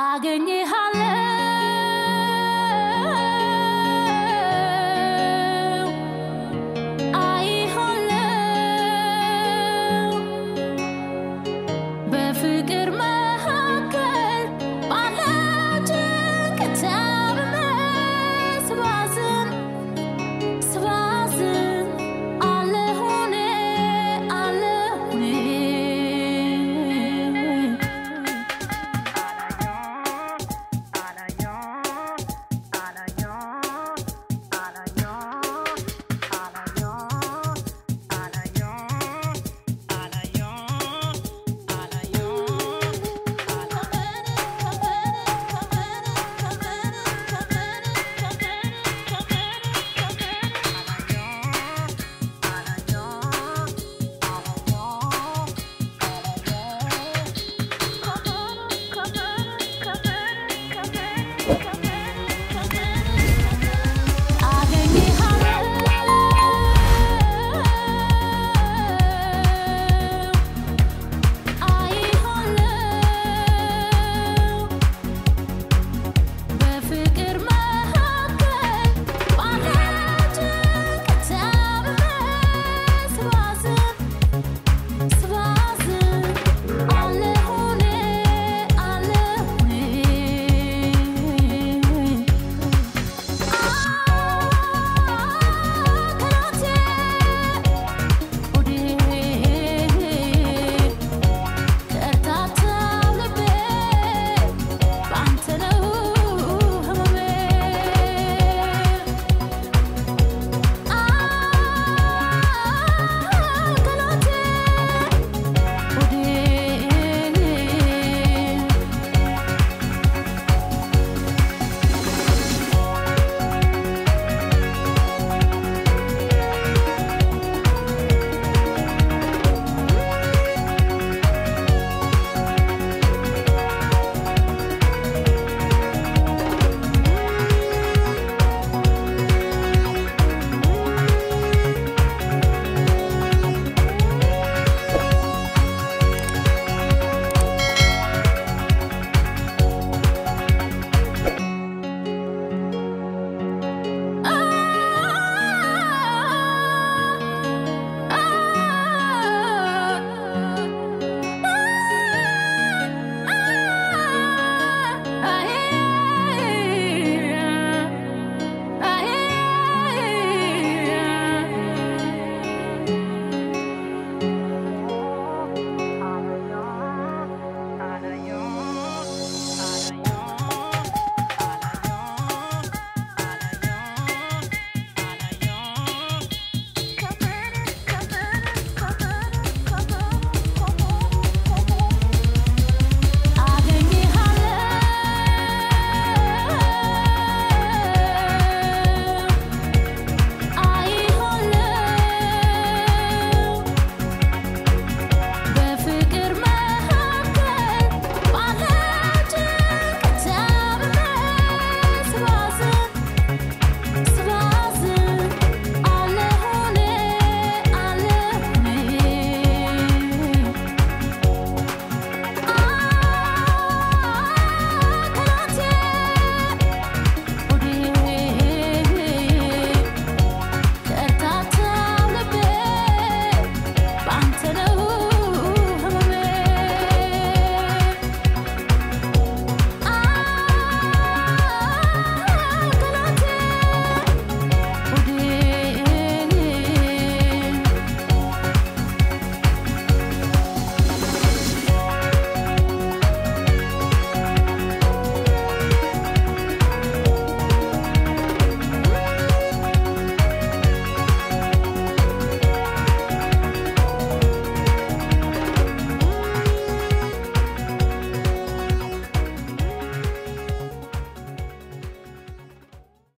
አገኘሃለሁ።